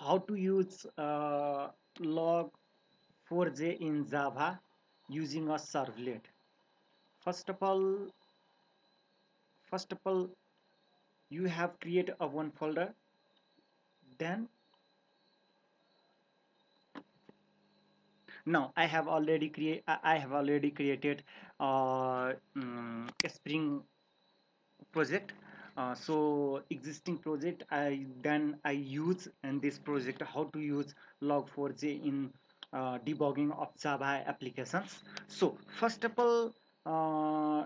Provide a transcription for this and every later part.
how to use uh, log4j in java using a servlet. First of all first of all you have create a one folder then now I have already create I have already created um, a Spring project uh, so existing project I then I use in this project how to use log4j in uh, debugging of Java applications. So first of all uh,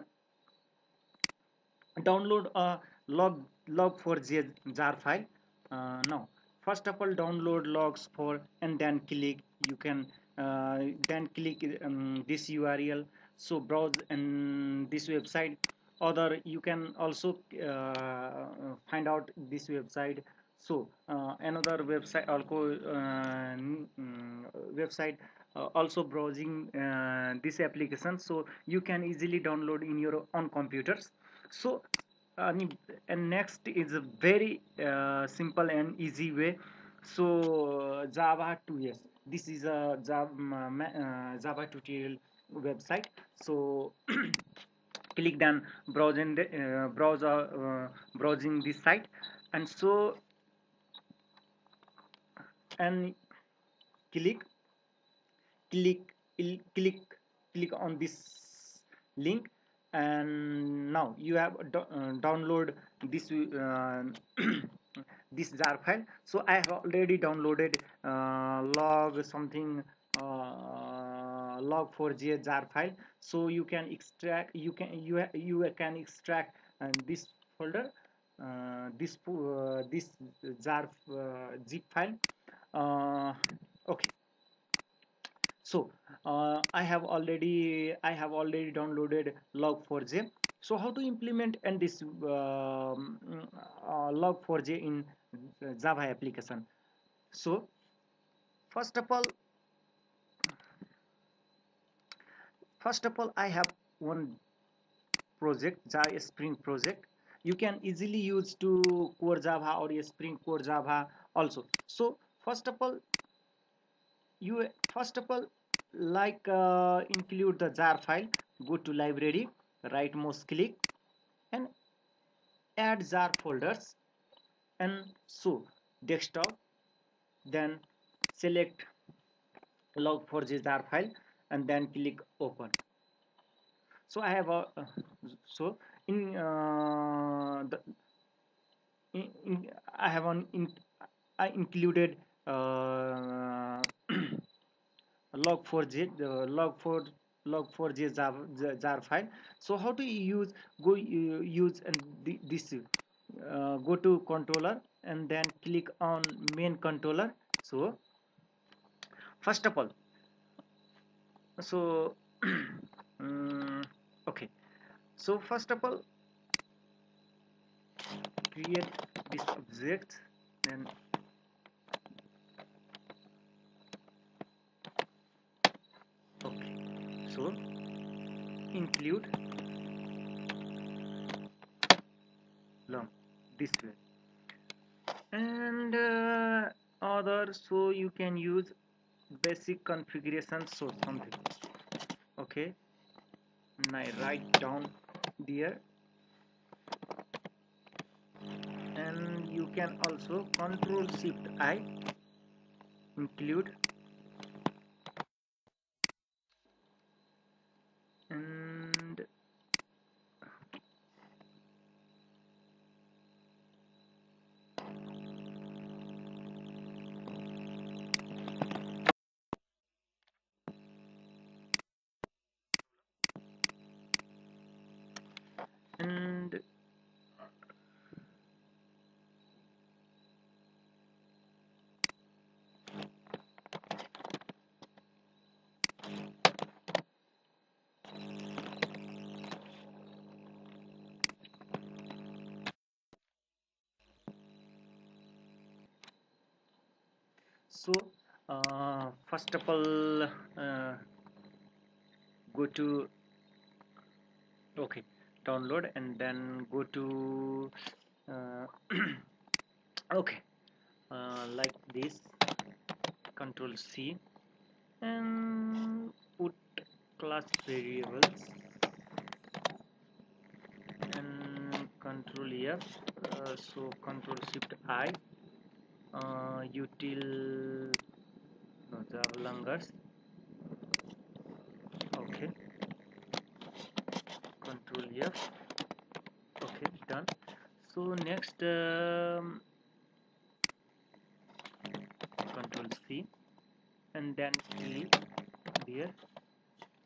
download a log log4j jar file. Uh, now first of all download logs for and then click you can uh, then click um, this url so browse and this website other you can also uh, find out this website. So uh, another website also uh, mm, website uh, also browsing uh, this application. So you can easily download in your own computers. So and next is a very simple and easy way. So java 2s this is a java, java tutorial website. So click on browsing the, uh, browser uh, browsing this site. And so and click click click click on this link. And now you have do, uh, download this uh, this jar file. So i have already downloaded uh, log something uh, log4j jar file. So you can extract you can you you can extract and this folder uh, this uh, this jar uh, zip file. Uh, okay. So uh, I have already I have already downloaded log4j so how to implement and this um, uh, log4j in Java application? So first of all first of all I have one project Java Spring project. You can easily use to core Java or a Spring core Java also. So first of all you first of all like uh, include the jar file go to library right mouse click and add jar folders and so desktop then select log4j jar file and then click open. So i have a so in uh, the in, in, i have an in, i included uh, log4j uh, log4 log4j jar, jar file. So how to use go uh, use and this uh, go to controller and then click on main controller. So first of all so um, okay. So first of all create this object then okay. So include long this way. And uh, other so you can use basic configuration so something. Okay. And I write down there. And you can also control shift I include so uh, first of all uh, go to okay download and then go to uh, okay uh, like this control C and put class variables and control F uh, so control shift I util no, Java langars okay. Control F. Okay done. So next um, control C. And then click here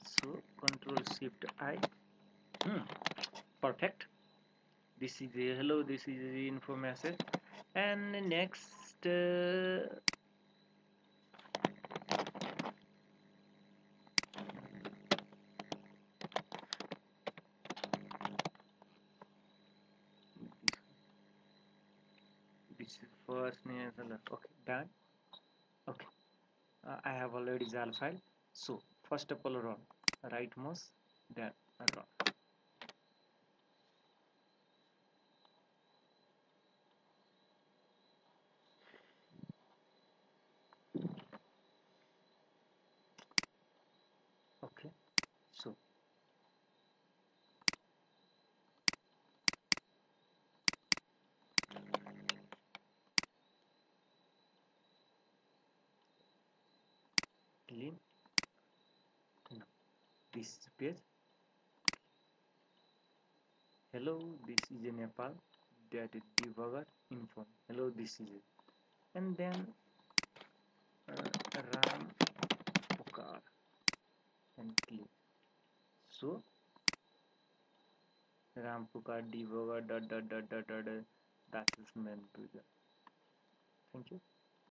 so control shift I. Hmm, perfect. This is a hello this is the info message. And next uh, this is first name okay done. Okay. Uh, I have already jar file. So first of all run right mouse then run okay so clean no. This page hello this is a Nepal. That is debugger info hello this is it. And then uh, ram pukar. And click so ram pukar debugger dot dot dot dot dot that is meant to thank you